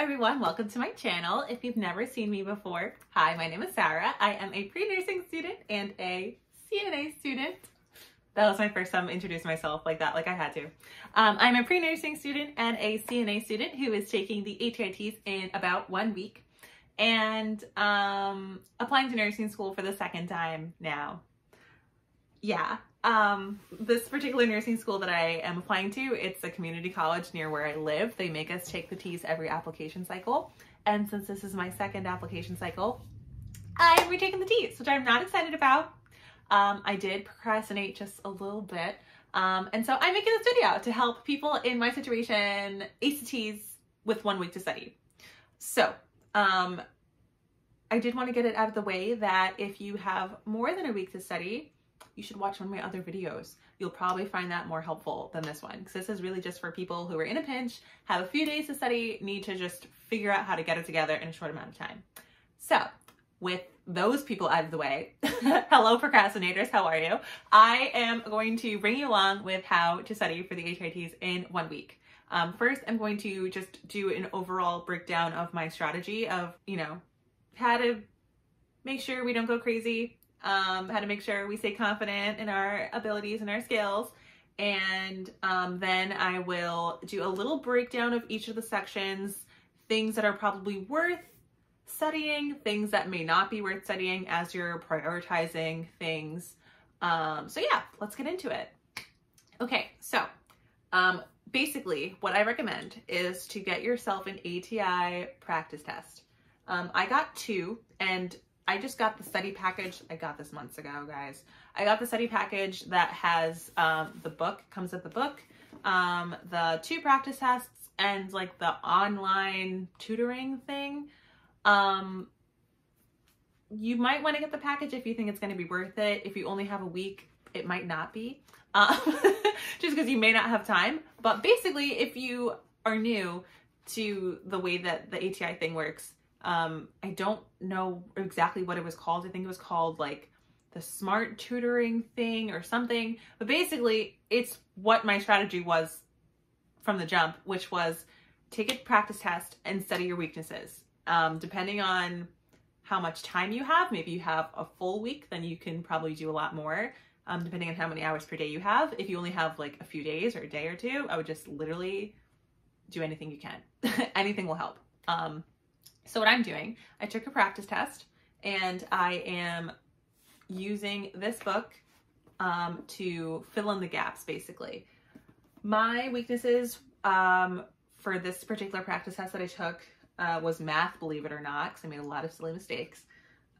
everyone, welcome to my channel. If you've never seen me before, hi, my name is Sarah. I am a pre-nursing student and a CNA student. That was my first time introducing myself like that, like I had to. Um, I'm a pre-nursing student and a CNA student who is taking the ATI TEAS in about one week and um, applying to nursing school for the second time now. Yeah, um, this particular nursing school that I am applying to, it's a community college near where I live. They make us take the TEAS every application cycle. And since this is my second application cycle, I'm retaking the TEAS, which I'm not excited about. Um, I did procrastinate just a little bit. Um, and so I'm making this video to help people in my situation ace the TEAS with one week to study. So, um, I did want to get it out of the way that if you have more than a week to study, you should watch one of my other videos. You'll probably find that more helpful than this one because this is really just for people who are in a pinch, have a few days to study, need to just figure out how to get it together in a short amount of time. So with those people out of the way, hello procrastinators, how are you? I am going to bring you along with how to study for the HITs in one week. Um, first, I'm going to just do an overall breakdown of my strategy of, you know, how to make sure we don't go crazy um, how to make sure we stay confident in our abilities and our skills. And um, then I will do a little breakdown of each of the sections, things that are probably worth studying, things that may not be worth studying as you're prioritizing things. Um, so yeah, let's get into it. Okay, so um, basically what I recommend is to get yourself an ATI practice test. Um, I got two and I just got the study package. I got this months ago, guys. I got the study package that has um, the book, comes with the book, um, the two practice tests, and like the online tutoring thing. Um, you might want to get the package if you think it's going to be worth it. If you only have a week, it might not be. Um, just because you may not have time. But basically, if you are new to the way that the ATI thing works, um, I don't know exactly what it was called. I think it was called like the smart tutoring thing or something. But basically, it's what my strategy was from the jump, which was take a practice test and study your weaknesses. Um, depending on how much time you have, maybe you have a full week, then you can probably do a lot more. Um, depending on how many hours per day you have. If you only have like a few days or a day or two, I would just literally do anything you can. anything will help. Um, so what I'm doing, I took a practice test and I am using this book um, to fill in the gaps basically. My weaknesses um, for this particular practice test that I took uh, was math, believe it or not, because I made a lot of silly mistakes.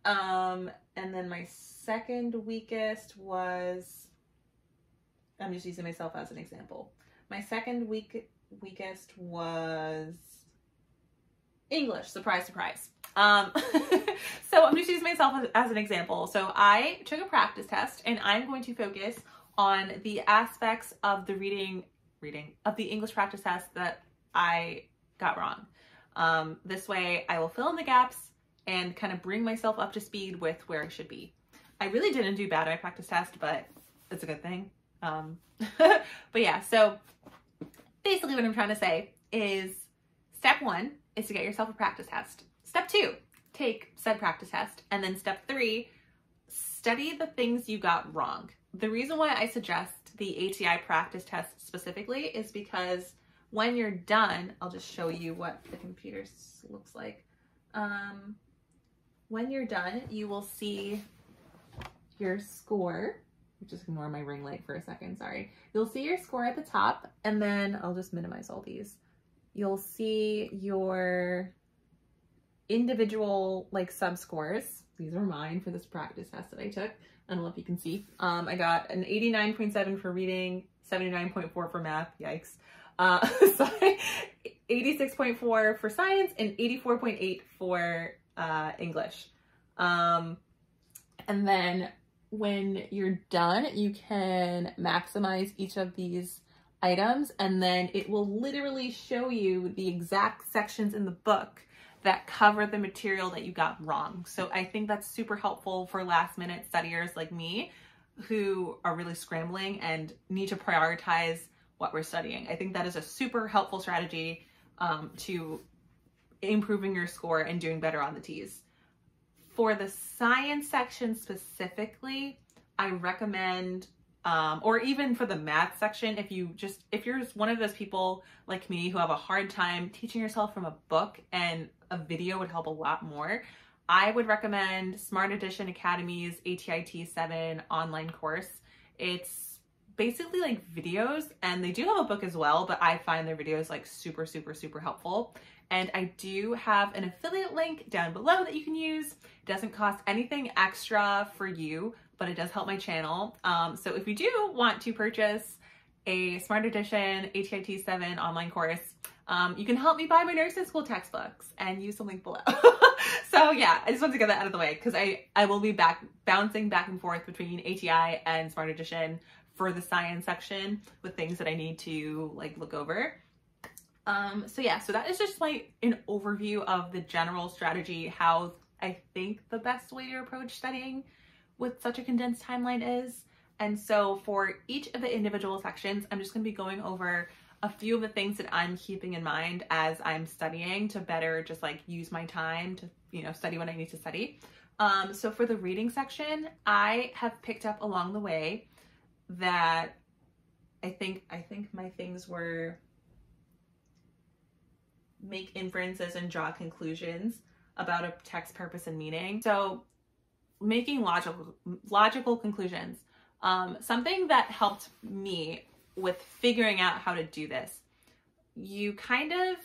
Um, and then my second weakest was, I'm just using myself as an example. My second weak weakest was English, surprise, surprise. Um, so I'm just using myself as, as, an example. So I took a practice test and I'm going to focus on the aspects of the reading, reading, of the English practice test that I got wrong. Um, this way I will fill in the gaps and kind of bring myself up to speed with where I should be. I really didn't do bad on my practice test, but it's a good thing. Um, but yeah, so basically what I'm trying to say is step one, is to get yourself a practice test. Step two, take said practice test. And then step three, study the things you got wrong. The reason why I suggest the ATI practice test specifically is because when you're done, I'll just show you what the computer looks like. Um, when you're done, you will see your score. Just ignore my ring light for a second, sorry. You'll see your score at the top, and then I'll just minimize all these you'll see your individual like sub scores. These are mine for this practice test that I took. I don't know if you can see. Um, I got an 89.7 for reading, 79.4 for math, yikes. Uh, sorry, 86.4 for science and 84.8 for uh, English. Um, and then when you're done, you can maximize each of these items and then it will literally show you the exact sections in the book that cover the material that you got wrong. So I think that's super helpful for last minute studiers like me who are really scrambling and need to prioritize what we're studying. I think that is a super helpful strategy um, to improving your score and doing better on the TEAS. For the science section specifically, I recommend um, or even for the math section, if you just, if you're one of those people like me who have a hard time teaching yourself from a book and a video would help a lot more, I would recommend Smart Edition Academy's ATI TEAS 7 online course. It's basically like videos and they do have a book as well, but I find their videos like super, super, super helpful. And I do have an affiliate link down below that you can use. It doesn't cost anything extra for you, but it does help my channel. Um, so if you do want to purchase a Smart Edition ATIT 7 online course, um, you can help me buy my nursing school textbooks and use the link below. so yeah, I just wanted to get that out of the way because I, I will be back bouncing back and forth between ATI and Smart Edition for the science section with things that I need to like look over. Um, so yeah, so that is just like an overview of the general strategy, how I think the best way to approach studying with such a condensed timeline is. And so for each of the individual sections, I'm just going to be going over a few of the things that I'm keeping in mind as I'm studying to better just like use my time to, you know, study what I need to study. Um, so for the reading section, I have picked up along the way that I think I think my things were make inferences and draw conclusions about a text purpose and meaning. So making logical logical conclusions. Um, something that helped me with figuring out how to do this. You kind of,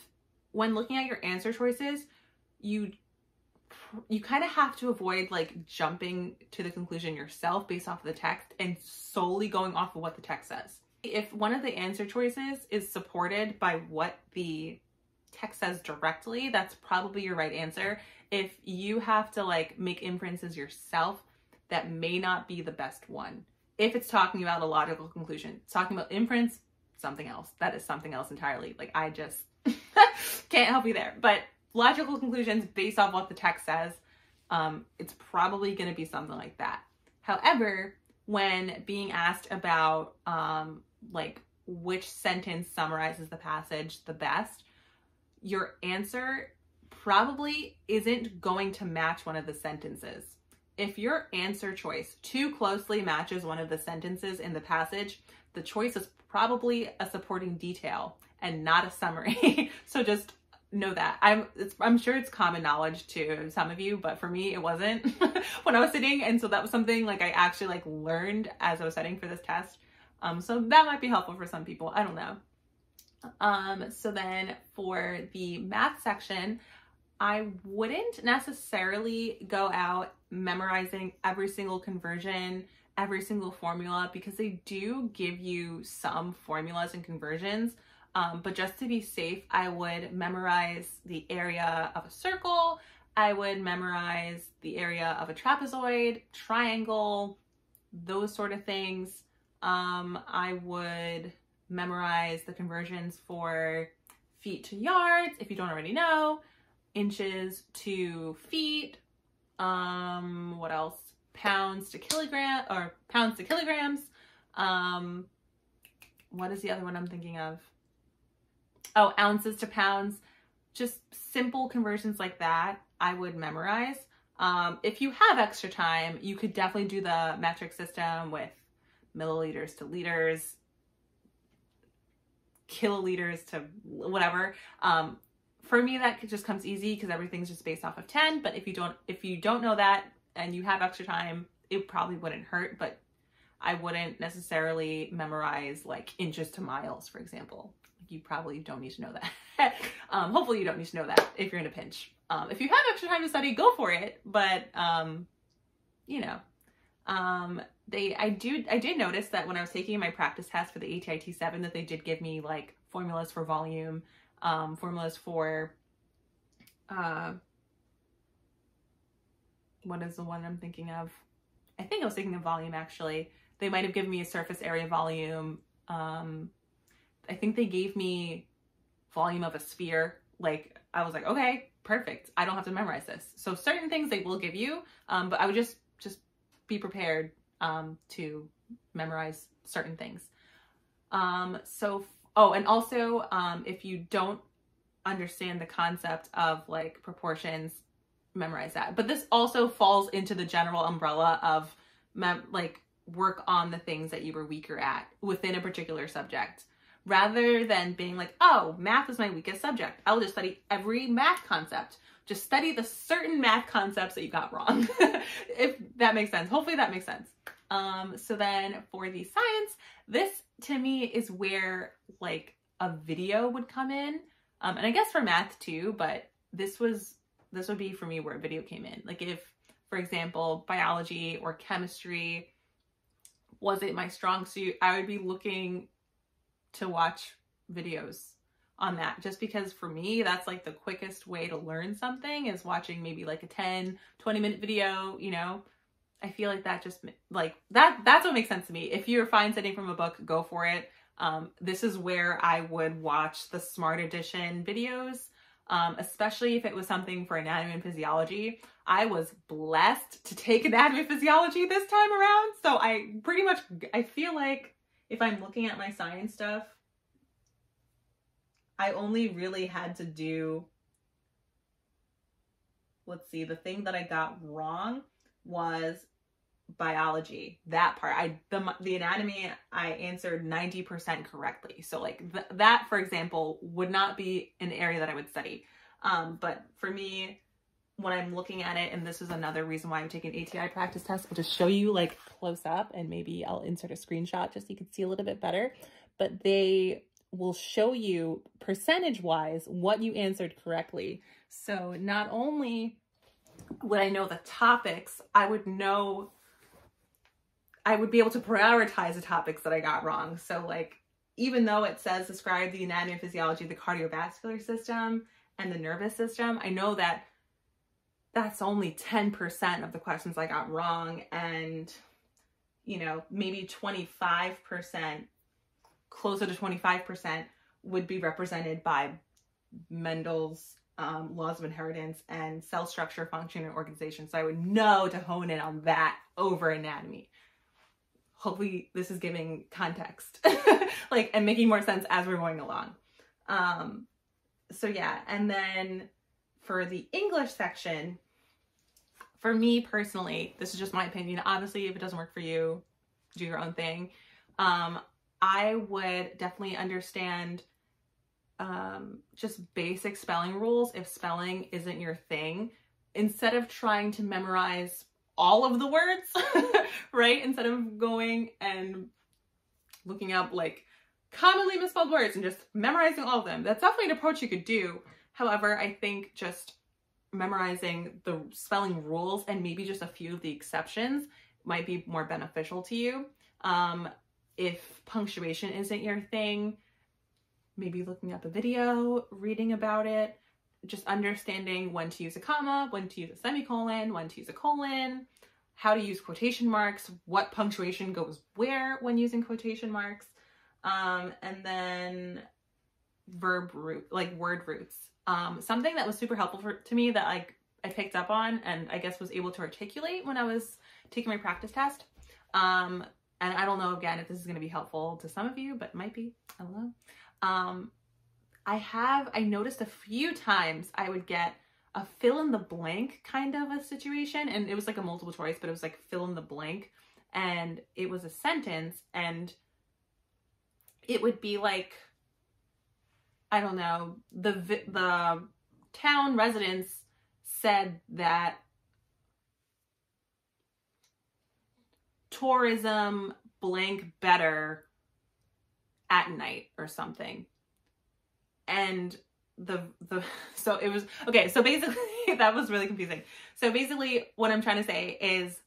when looking at your answer choices, you you kind of have to avoid like jumping to the conclusion yourself based off of the text and solely going off of what the text says. If one of the answer choices is supported by what the text says directly, that's probably your right answer if you have to like make inferences yourself, that may not be the best one. If it's talking about a logical conclusion, talking about inference, something else. That is something else entirely. Like I just can't help you there. But logical conclusions based off what the text says, um, it's probably going to be something like that. However, when being asked about um, like which sentence summarizes the passage the best, your answer probably isn't going to match one of the sentences. If your answer choice too closely matches one of the sentences in the passage, the choice is probably a supporting detail and not a summary. so just know that. I'm I'm sure it's common knowledge to some of you, but for me it wasn't when I was sitting and so that was something like I actually like learned as I was studying for this test. Um so that might be helpful for some people. I don't know. Um so then for the math section, I wouldn't necessarily go out memorizing every single conversion, every single formula, because they do give you some formulas and conversions. Um, but just to be safe, I would memorize the area of a circle. I would memorize the area of a trapezoid, triangle, those sort of things. Um, I would memorize the conversions for feet to yards, if you don't already know inches to feet. Um, what else? Pounds to kilogram or pounds to kilograms. Um, what is the other one I'm thinking of? Oh, ounces to pounds. Just simple conversions like that, I would memorize. Um, if you have extra time, you could definitely do the metric system with milliliters to liters, kiloliters to whatever. Um, for me that just comes easy because everything's just based off of 10 but if you don't if you don't know that and you have extra time it probably wouldn't hurt but i wouldn't necessarily memorize like inches to miles for example. You probably don't need to know that. Um, hopefully you don't need to know that if you're in a pinch. Um, if you have extra time to study go for it but um, you know um, they i do i did notice that when i was taking my practice test for the ATI TEAS 7 that they did give me like formulas for volume um, formulas for uh, what is the one I'm thinking of? I think I was thinking of volume actually. They might have given me a surface area volume. Um, I think they gave me volume of a sphere. Like I was like, okay, perfect. I don't have to memorize this. So certain things they will give you, um, but I would just just be prepared um, to memorize certain things. Um, so Oh, and also, um, if you don't understand the concept of like proportions, memorize that. But this also falls into the general umbrella of mem- like work on the things that you were weaker at within a particular subject rather than being like, oh, math is my weakest subject. I'll just study every math concept. Just study the certain math concepts that you got wrong, if that makes sense. Hopefully that makes sense. Um, so then for the science, this to me is where like a video would come in. Um, and I guess for math too, but this was, this would be for me where a video came in. Like if, for example, biology or chemistry wasn't my strong suit, I would be looking to watch videos on that. Just because for me that's like the quickest way to learn something is watching maybe like a 10 20 minute video you know? I feel like that just like that that's what makes sense to me. If you're fine studying from a book go for it. Um, this is where i would watch the smart edition videos um, especially if it was something for anatomy and physiology. I was blessed to take anatomy and physiology this time around so i pretty much i feel like if I'm looking at my science stuff, I only really had to do, let's see, the thing that I got wrong was biology that part i the the anatomy i answered 90% correctly so like th- that for example would not be an area that i would study um but for me when I'm looking at it, and this is another reason why I'm taking ATI practice test, I'll just show you like close up and maybe I'll insert a screenshot just so you can see a little bit better. But they will show you percentage wise what you answered correctly. So not only would I know the topics, I would know, I would be able to prioritize the topics that I got wrong. So like, even though it says describe the anatomy and physiology of the cardiovascular system and the nervous system, I know that that's only 10% of the questions I got wrong. And, you know, maybe 25%, closer to 25% would be represented by Mendel's um, laws of inheritance and cell structure, function, and organization. So I would know to hone in on that over anatomy. Hopefully this is giving context, like, and making more sense as we're going along. Um, so yeah, and then for the English section, for me personally, this is just my opinion. Obviously, if it doesn't work for you, do your own thing. Um, I would definitely understand um, just basic spelling rules if spelling isn't your thing. Instead of trying to memorize all of the words, right? Instead of going and looking up like commonly misspelled words and just memorizing all of them. That's definitely an approach you could do. However, I think just memorizing the spelling rules and maybe just a few of the exceptions might be more beneficial to you. Um, if punctuation isn't your thing, maybe looking up a video, reading about it, just understanding when to use a comma, when to use a semicolon, when to use a colon, how to use quotation marks, what punctuation goes where when using quotation marks, um, and then verb root, like word roots. Um, something that was super helpful for, to me that like I picked up on and I guess was able to articulate when I was taking my practice test. Um, and I don't know again if this is going to be helpful to some of you, but it might be. I don't know. Um, I have I noticed a few times I would get a fill in the blank kind of a situation, and it was like a multiple choice, but it was like fill in the blank, and it was a sentence, and it would be like I don't know, the the town residents said that tourism blank better at night or something. And the the so it was okay, so basically that was really confusing. So basically what I'm trying to say is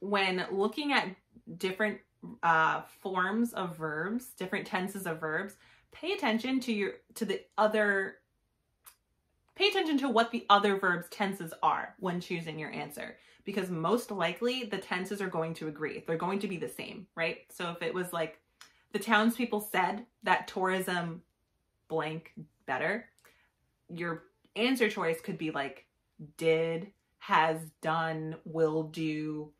when looking at different uh forms of verbs, different tenses of verbs, pay attention to your to the other pay attention to what the other verbs tenses are when choosing your answer because most likely the tenses are going to agree. They're going to be the same, right? So if it was like the townspeople said that tourism blank better, your answer choice could be like did, has done, will do,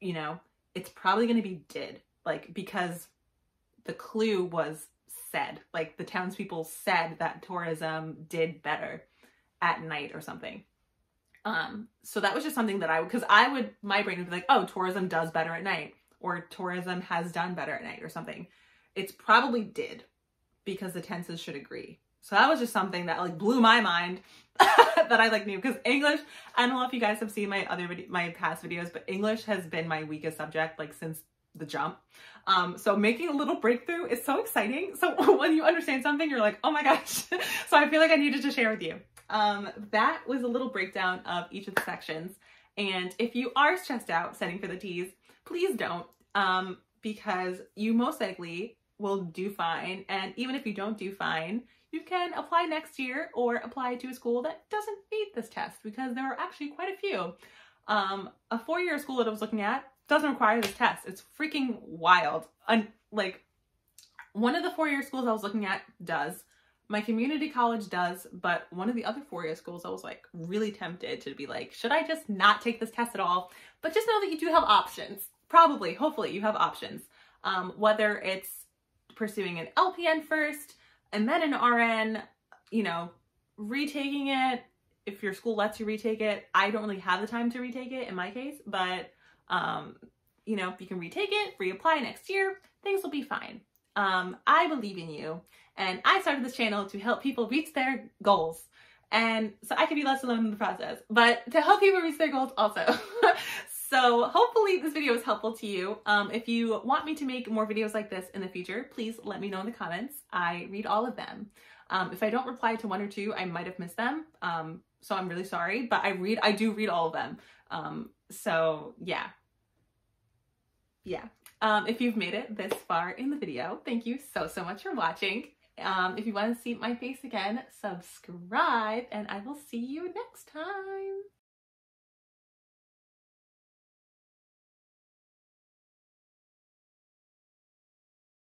you know, it's probably going to be did like because the clue was said. Like the townspeople said that tourism did better at night or something. Um, so that was just something that I would, because I would my brain would be like, oh, tourism does better at night, or tourism has done better at night, or something. It's probably did because the tenses should agree. So that was just something that like blew my mind that I like knew because English. I don't know if you guys have seen my other video, my past videos, but English has been my weakest subject like since the jump. Um, so making a little breakthrough is so exciting. So when you understand something, you're like, oh my gosh. so I feel like I needed to share with you. Um, that was a little breakdown of each of the sections. And if you are stressed out setting for the TEAS, please don't, um, because you most likely will do fine. And even if you don't do fine, you can apply next year or apply to a school that doesn't need this test because there are actually quite a few. Um, a four-year school that I was looking at doesn't require this test. It's freaking wild. And like one of the four-year schools I was looking at does. My community college does, but one of the other four-year schools I was like really tempted to be like, should I just not take this test at all? But just know that you do have options. Probably, hopefully you have options. Um, whether it's pursuing an LPN first and then an RN, you know, retaking it, if your school lets you retake it. I don't really have the time to retake it in my case, but um, you know, if you can retake it, reapply next year, things will be fine. Um, I believe in you. And I started this channel to help people reach their goals. And so I can be less alone in the process, but to help people reach their goals also. so hopefully this video is helpful to you. Um, if you want me to make more videos like this in the future, please let me know in the comments. I read all of them. Um, if I don't reply to one or two, I might have missed them. Um, so I'm really sorry, but I read, I do read all of them. Um, so yeah, yeah. Um, if you've made it this far in the video, thank you so, so much for watching. Um, if you want to see my face again, subscribe and I will see you next time.